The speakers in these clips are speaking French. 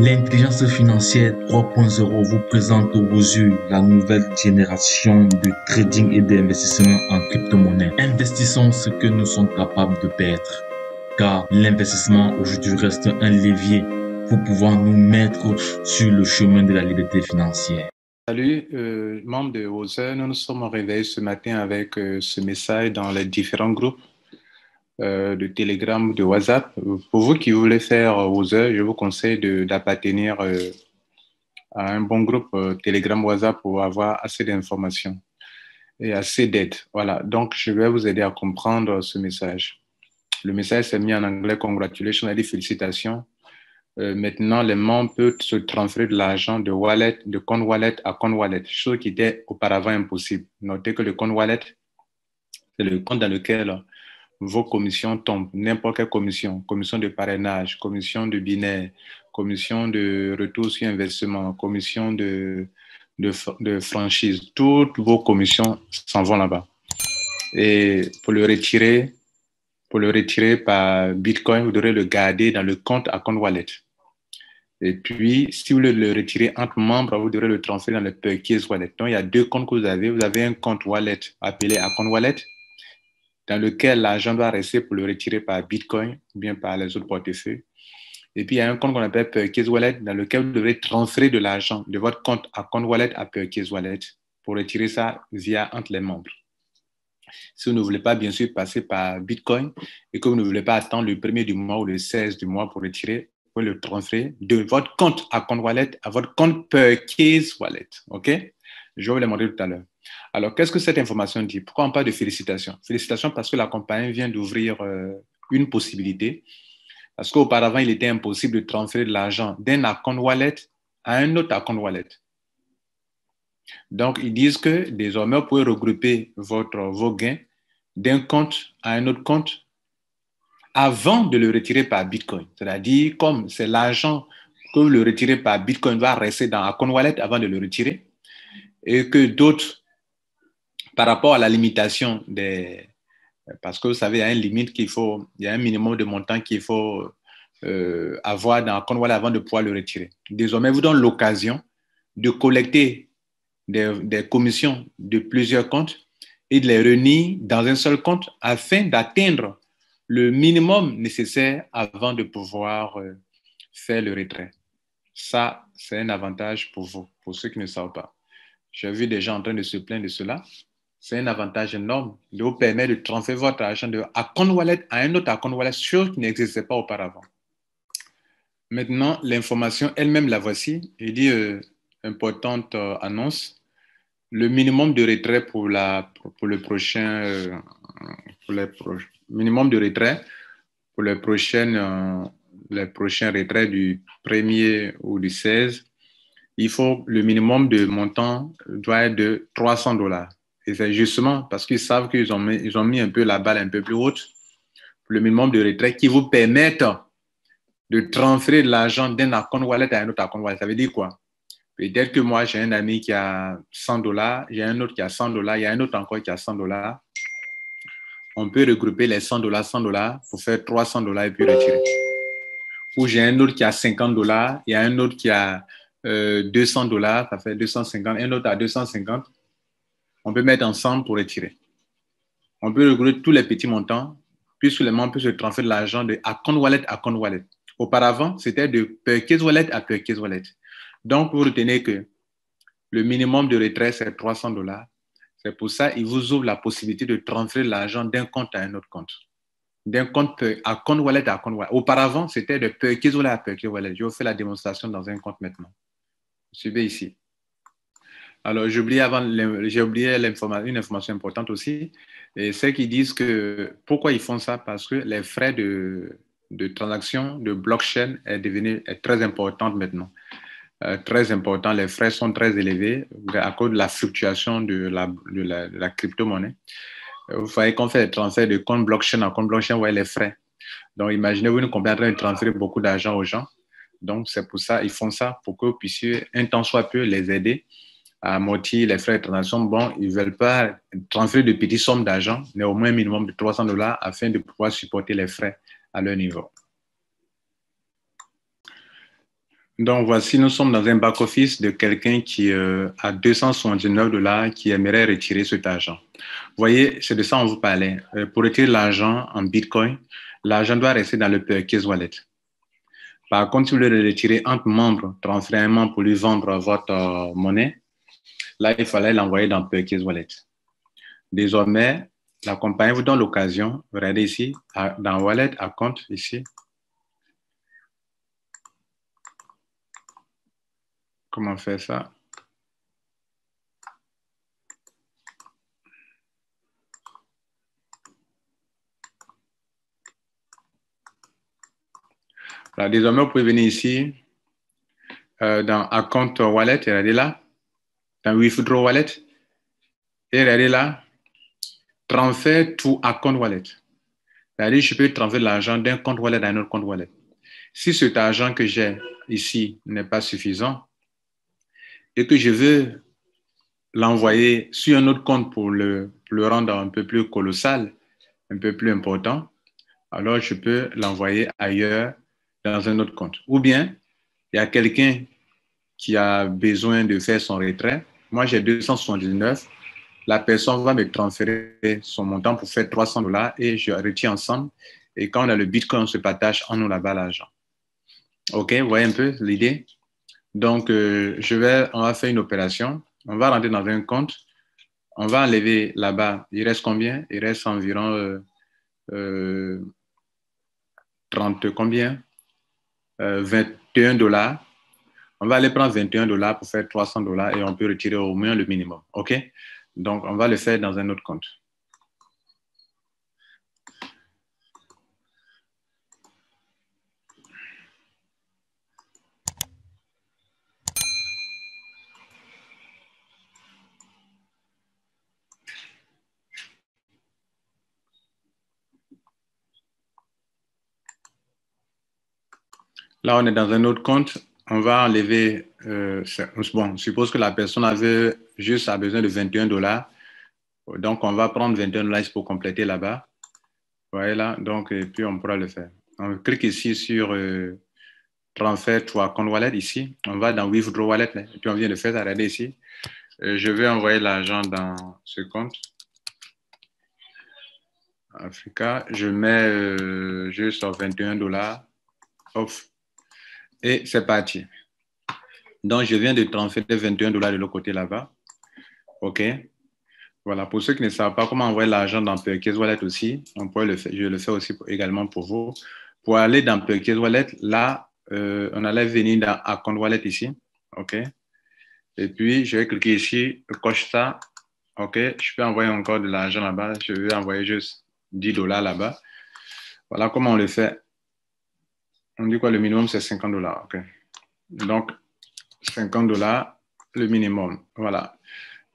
L'intelligence financière 3.0 vous présente aux yeux la nouvelle génération de trading et d'investissement en crypto-monnaie. Investissons ce que nous sommes capables de perdre, car l'investissement aujourd'hui reste un levier pour pouvoir nous mettre sur le chemin de la liberté financière. Salut, euh, membres de OSE. Nous nous sommes réveillés ce matin avec euh, ce message dans les différents groupes euh, de Telegram, de WhatsApp. Pour vous qui voulez faire OSE, je vous conseille d'appartenir euh, à un bon groupe euh, Telegram, WhatsApp pour avoir assez d'informations et assez d'aide. Voilà, donc je vais vous aider à comprendre ce message. Le message s'est mis en anglais, congratulations, a dit félicitations. Maintenant, les membres peuvent se transférer de l'argent de wallet, de compte wallet à compte wallet, chose qui était auparavant impossible. Notez que le compte wallet, c'est le compte dans lequel vos commissions tombent, n'importe quelle commission, commission de parrainage, commission de binaire, commission de retour sur investissement, commission de, de, franchise, toutes vos commissions s'en vont là-bas. Et pour le retirer, pour le retirer par Bitcoin, vous devrez le garder dans le compte à compte wallet. Et puis, si vous voulez le retirer entre membres, vous devrez le transférer dans le Perkins Wallet. Donc, il y a deux comptes que vous avez. Vous avez un compte wallet appelé compte wallet, dans lequel l'argent doit rester pour le retirer par Bitcoin ou bien par les autres portefeuilles. Et puis, il y a un compte qu'on appelle Perkins Wallet, dans lequel vous devrez transférer de l'argent de votre compte à compte wallet à Perkins Wallet pour retirer ça via entre les membres. Si vous ne voulez pas, bien sûr, passer par Bitcoin et que vous ne voulez pas attendre le premier du mois ou le 16 du mois pour retirer, le transférer de votre compte à compte wallet à votre compte Perkins Wallet. OK? Je vais vous le montrer tout à l'heure. Alors, qu'est-ce que cette information dit? Pourquoi on parle de félicitations? Félicitations parce que la compagnie vient d'ouvrir euh, une possibilité. Parce qu'auparavant, il était impossible de transférer de l'argent d'un compte wallet à un autre compte wallet. Donc, ils disent que désormais, vous pouvez regrouper votre, vos gains d'un compte à un autre compte avant de le retirer par Bitcoin. C'est-à-dire, comme c'est l'argent que vous le retirez par Bitcoin doit rester dans un wallet avant de le retirer, et que d'autres, par rapport à la limitation des... Parce que vous savez, il y a une limite qu'il faut, il y a un minimum de montant qu'il faut euh, avoir dans wallet avant de pouvoir le retirer. Désormais, vous donne l'occasion de collecter des, des commissions de plusieurs comptes et de les réunir dans un seul compte afin d'atteindre le minimum nécessaire avant de pouvoir euh, faire le retrait. Ça, c'est un avantage pour vous, pour ceux qui ne savent pas. J'ai vu des gens en train de se plaindre de cela. C'est un avantage énorme de vous permettre de transférer votre argent de compte wallet à un autre compte wallet sûr qui n'existait pas auparavant. Maintenant, l'information elle-même, la voici. Il dit euh, importante euh, annonce. Le minimum de retrait pour, la, pour le prochain, euh, pour les minimum de retrait pour les, prochaines, les prochains retraits du 1er ou du 16, il faut le minimum de montant doit être de 300 dollars. Et c'est justement parce qu'ils savent qu'ils ont, mis, ont mis un peu la balle un peu plus haute pour le minimum de retrait qui vous permettent de transférer de l'argent d'un compte wallet à un autre compte wallet. Ça veut dire quoi? Peut-être que moi, j'ai un ami qui a 100 dollars, j'ai un autre qui a 100 dollars, il y a un autre encore qui a 100 dollars on peut regrouper les 100 dollars, 100 dollars pour faire 300 dollars et puis retirer. Ou j'ai un autre qui a 50 dollars, il y a un autre qui a 200 euh, dollars, ça fait 250, un autre à 250. On peut mettre ensemble pour retirer. On peut regrouper tous les petits montants, puisque les membres peuvent se transférer de l'argent de compte wallet à compte wallet. Auparavant, c'était de Perkins wallet à Perkins wallet. Donc, vous retenez que le minimum de retrait, c'est 300 dollars c'est pour ça qu'il vous ouvre la possibilité de transférer l'argent d'un compte à un autre compte. D'un compte à compte wallet à compte wallet. Auparavant, c'était de Perkins Wallet à Perkins Wallet. Je vous fais la démonstration dans un compte maintenant. Suivez ici. Alors, j'ai oublié, avant, j'ai oublié une information importante aussi. Et c'est qu'ils disent que pourquoi ils font ça? Parce que les frais de, de transaction de blockchain est devenu est très important maintenant. Euh, très important. Les frais sont très élevés à cause de la fluctuation de la, de la, crypto-monnaie. Euh, vous voyez qu'on fait des transferts de compte blockchain à compte blockchain, vous voyez les frais. Donc, imaginez-vous une compagnie en train de transférer beaucoup d'argent aux gens. Donc, c'est pour ça, ils font ça pour que vous puissiez, un temps soit peu, les aider à amortir les frais de transaction. Bon, ils ne veulent pas transférer de petites sommes d'argent, mais au moins un minimum de 300 dollars afin de pouvoir supporter les frais à leur niveau. Donc, voici, nous sommes dans un back-office de quelqu'un qui euh, a 279 dollars qui aimerait retirer cet argent. Vous voyez, c'est de ça qu'on vous parlait. Euh, pour retirer l'argent en Bitcoin, l'argent doit rester dans le Perkins Wallet. Par contre, si vous voulez le retirer entre membres, transférément pour lui vendre votre euh, monnaie, là, il fallait l'envoyer dans Perkins Wallet. Désormais, la compagnie vous donne l'occasion, regardez ici, dans Wallet, à compte, ici, Comment faire ça? Désormais, vous pouvez venir ici euh, dans Account Wallet et regardez là, dans Withdraw Wallet? Et regardez là, Transfert to Account Wallet. Je peux transférer l'argent d'un compte wallet à un autre compte wallet. Si cet argent que j'ai ici n'est pas suffisant, et que je veux l'envoyer sur un autre compte pour le rendre un peu plus colossal, un peu plus important, alors je peux l'envoyer ailleurs dans un autre compte. Ou bien, il y a quelqu'un qui a besoin de faire son retrait. Moi, j'ai 279. La personne va me transférer son montant pour faire 300 dollars et je retire ensemble. Et quand on a le Bitcoin, on se partage en nous là-bas l'argent. OK, vous voyez un peu l'idée? Donc, euh, je vais, on va faire une opération. On va rentrer dans un compte. On va enlever là-bas. Il reste combien? Il reste environ 30 euh, euh, combien 21 dollars. On va aller prendre 21 dollars pour faire 300 dollars et on peut retirer au moins le minimum. OK? Donc, on va le faire dans un autre compte. Là, on est dans un autre compte. On va enlever. Euh, bon, on suppose que la personne avait juste a besoin de 21 dollars. Donc, on va prendre 21 dollars pour compléter là-bas. Voilà, là. Donc, et puis on pourra le faire. On clique ici sur euh, transfert to account wallet ici. On va dans withdraw wallet. et puis on vient de faire. Regardez ici. Euh, je vais envoyer l'argent dans ce compte. Africa. Je mets euh, juste 21 dollars. Off. Et c'est parti. Donc, je viens de transférer 21 dollars de l'autre côté là-bas. OK. Voilà, pour ceux qui ne savent pas comment envoyer l'argent dans Perkins Wallet aussi, on pourrait le faire, je le fais aussi également pour vous. Pour aller dans Perkins Wallet, là, euh, on allait venir dans Account Wallet ici. OK. Et puis, je vais cliquer ici, coche ça. OK. Je peux envoyer encore de l'argent là-bas. Je vais envoyer juste 10 dollars là-bas. Voilà comment on le fait on dit quoi, le minimum, c'est 50 dollars. Donc, 50 dollars, le minimum. Voilà.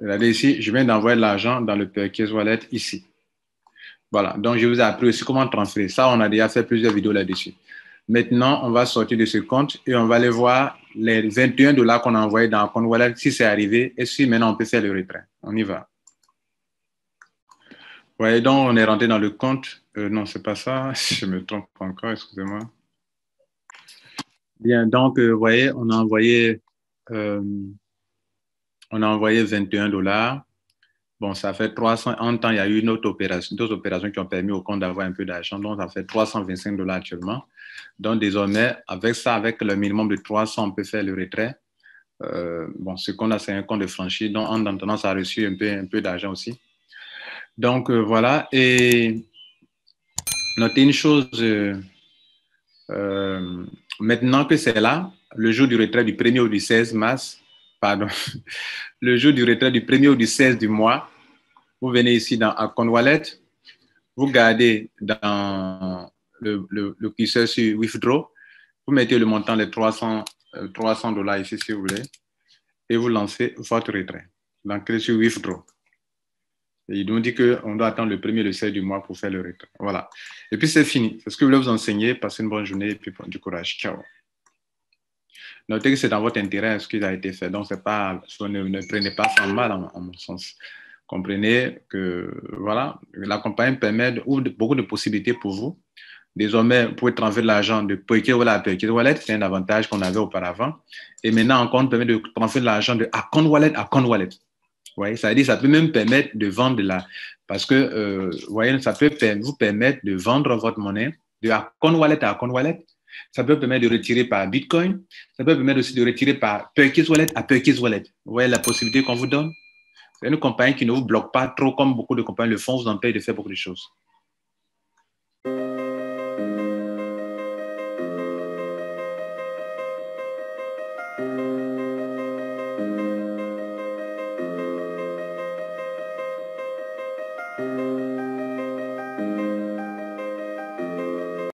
Regardez ici, je viens d'envoyer l'argent dans le Perkins Wallet ici. Voilà. Donc, je vous ai appris aussi comment transférer. Ça, on a déjà fait plusieurs vidéos là-dessus. Maintenant, on va sortir de ce compte et on va aller voir les 21 dollars qu'on a envoyés dans le compte Wallet, si c'est arrivé et si maintenant on peut faire le retrait. On y va. Vous voyez, donc, on est rentré dans le compte. Euh, non, c'est pas ça. Je me trompe encore, excusez-moi. Bien, donc, euh, vous voyez, on a envoyé, euh, on a envoyé 21 dollars. Bon, ça fait 300. En temps, il y a eu une autre opération, d'autres opérations qui ont permis au compte d'avoir un peu d'argent. Donc, ça fait 325 dollars actuellement. Donc, désormais, avec ça, avec le minimum de 300, on peut faire le retrait. Euh, bon, ce qu'on a, c'est un compte de franchise. Donc, en attendant, ça a reçu un peu, un peu d'argent aussi. Donc, voilà. Et notez une chose. Euh, maintenant que c'est là, le jour du retrait du 1er ou du 16 mars, pardon, le jour du retrait du 1er ou du 16 du mois, vous venez ici dans Account Wallet, vous gardez dans le, le, curseur sur Withdraw, vous mettez le montant de 300, 300 euh, dollars ici si vous voulez, et vous lancez votre retrait. Donc, sur Withdraw. Et il nous dit qu'on doit attendre le 1er le 16 du mois pour faire le retrait. Voilà. Et puis c'est fini. C'est ce que je voulais vous enseigner. Passez une bonne journée et puis du courage. Ciao. Notez que c'est dans votre intérêt ce qui a été fait. Donc, pas, ne, ne, prenez pas ça mal, en, mon sens. Comprenez que, voilà, la compagnie permet, ouvre beaucoup de possibilités pour vous. Désormais, vous pouvez transférer l'argent de Purchase Wallet à Purchase Wallet. C'est un avantage qu'on avait auparavant. Et maintenant, encore, on permet de transférer l'argent de account wallet à account wallet. Voyez, ça veut dire ça peut même permettre de vendre de la... Parce que, euh, voyez, ça peut vous permettre de vendre votre monnaie de account wallet à account wallet. Ça peut permettre de retirer par Bitcoin. Ça peut permettre aussi de retirer par Purchase Wallet à Purchase Wallet. Vous voyez la possibilité qu'on vous donne C'est une compagnie qui ne vous bloque pas trop comme beaucoup de compagnies le font, vous empêche de faire beaucoup de choses.